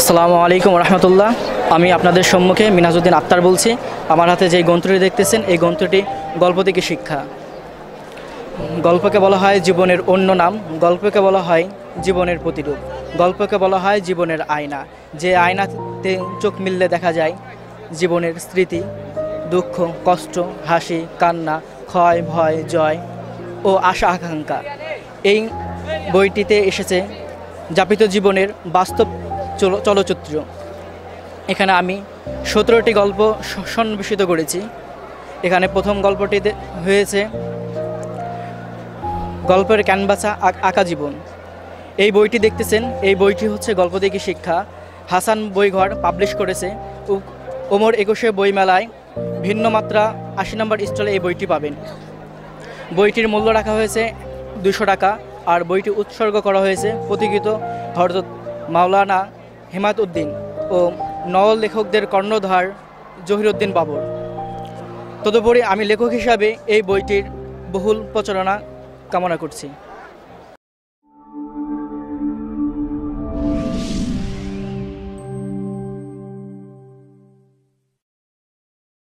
আসসালামু আলাইকুম রহমতুল্লাহ। আমি আপনাদের সম্মুখে মিনাজউদ্দিন আক্তার বলছি। আমার হাতে যে গ্রন্থটি দেখতেছেন, এই গ্রন্থটি গল্প থেকে শিক্ষা। গল্পকে বলা হয় জীবনের অন্য নাম, গল্পকে বলা হয় জীবনের প্রতিরূপ। গল্পকে বলা হয় জীবনের আয়না। যে আয়নাতে চোখ মিললে দেখা যায় জীবনের স্মৃতি, দুঃখ, কষ্ট, হাসি, কান্না, ক্ষয়, ভয়, জয় ও আশা, আকাঙ্ক্ষা। এই বইটিতে এসেছে, যাপিত জীবনের বাস্তব চলচ্চিত্র। এখানে আমি সতেরোটি গল্প সন্নিবেশিত করেছি। এখানে প্রথম গল্পটিতে হয়েছে গল্পের ক্যানভাসা আঁকা জীবন। এই বইটি দেখতেছেন, এই বইটি হচ্ছে গল্প দেখি শিক্ষা। হাসান বইঘর পাবলিশ করেছে। ওমর একুশে বইমেলায় ভিন্ন মাত্রা আশি নম্বর স্টলে এই বইটি পাবেন। বইটির মূল্য রাখা হয়েছে দুশো টাকা। আর বইটি উৎসর্গ করা হয়েছে প্রতিকৃত হরদত মাওলানা হেমাত উদ্দিন ও নওয়াল লেখকদের কর্ণধার জহিরুদ্দিন বাবর। তদুপরি আমি লেখক হিসাবে এই বইটির বহুল প্রচারণা কামনা করছি।